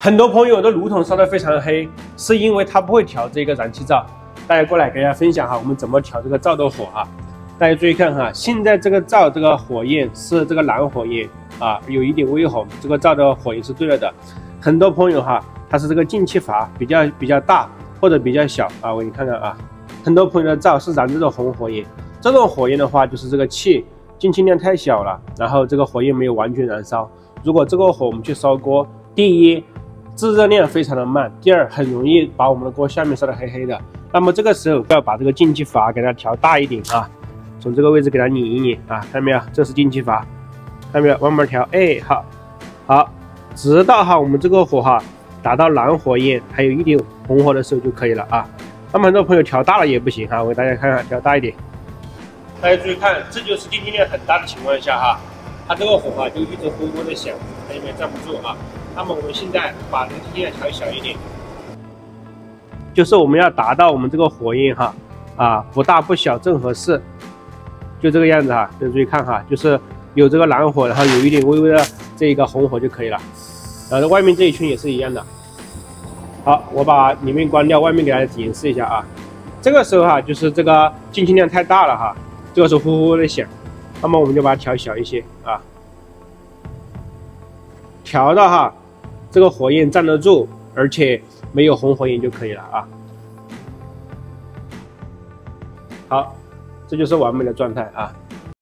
很多朋友的炉筒烧得非常黑，是因为他不会调这个燃气灶。大家过来给大家分享哈，我们怎么调这个灶的火啊？大家注意看哈，现在这个灶这个火焰是这个蓝火焰啊，有一点微红，这个灶的火焰是对了的。很多朋友哈，它是这个进气阀比较比较大或者比较小啊，我给你看看啊，很多朋友的灶是燃这种红火焰，这种火焰的话就是这个气进气量太小了，然后这个火焰没有完全燃烧。如果这个火我们去烧锅，第一。制热量非常的慢，第二很容易把我们的锅下面烧得黑黑的。那么这个时候要把这个进气阀给它调大一点啊，从这个位置给它拧一拧啊，看到没有？这是进气阀，看到没有？慢慢调，哎，好，好，直到哈我们这个火哈达到蓝火焰，还有一点红火的时候就可以了啊。那么很多朋友调大了也不行哈，我给大家看看，调大一点。大家注意看，这就是进气量很大的情况下哈，它这个火哈就一直呼呼的响，看见没？站不住啊。那么我们现在把这个进量调小一点，就是我们要达到我们这个火焰哈，啊不大不小正合适，就这个样子哈，大注意看哈，就是有这个蓝火，然后有一点微微的这一个红火就可以了，然后外面这一圈也是一样的。好，我把里面关掉，外面给大家演示一下啊。这个时候哈，就是这个进气量太大了哈，这个时候呼呼的响，那么我们就把它调小一些啊，调到哈。这个火焰站得住，而且没有红火焰就可以了啊。好，这就是完美的状态啊。